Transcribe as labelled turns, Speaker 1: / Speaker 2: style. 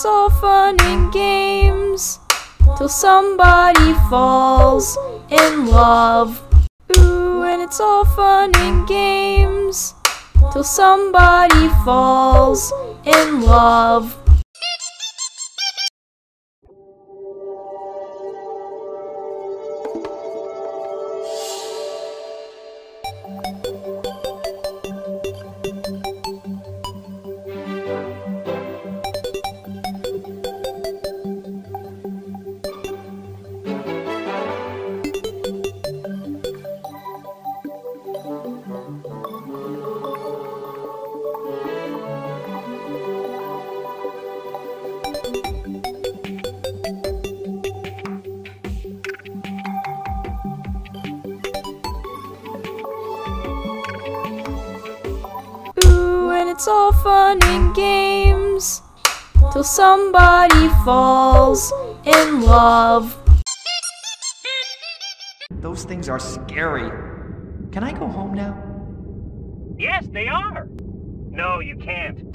Speaker 1: it's all fun and games till somebody falls in love. Ooh, and it's all fun and games till somebody falls in love. It's all fun and games till somebody falls in love.
Speaker 2: Those things are scary. Can I go home now?
Speaker 3: Yes, they are. No, you can't.